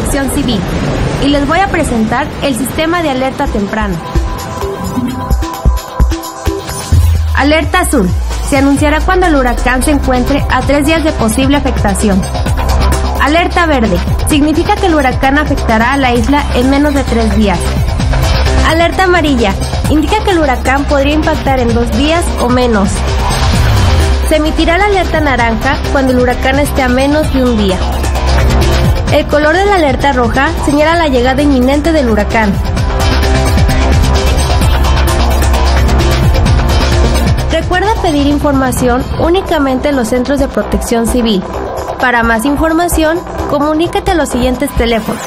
Protección Civil y les voy a presentar el sistema de alerta temprana. Alerta azul. Se anunciará cuando el huracán se encuentre a tres días de posible afectación. Alerta verde. Significa que el huracán afectará a la isla en menos de tres días. Alerta amarilla. Indica que el huracán podría impactar en dos días o menos. Se emitirá la alerta naranja cuando el huracán esté a menos de un día. El color de la alerta roja señala la llegada inminente del huracán. Recuerda pedir información únicamente en los centros de protección civil. Para más información, comunícate a los siguientes teléfonos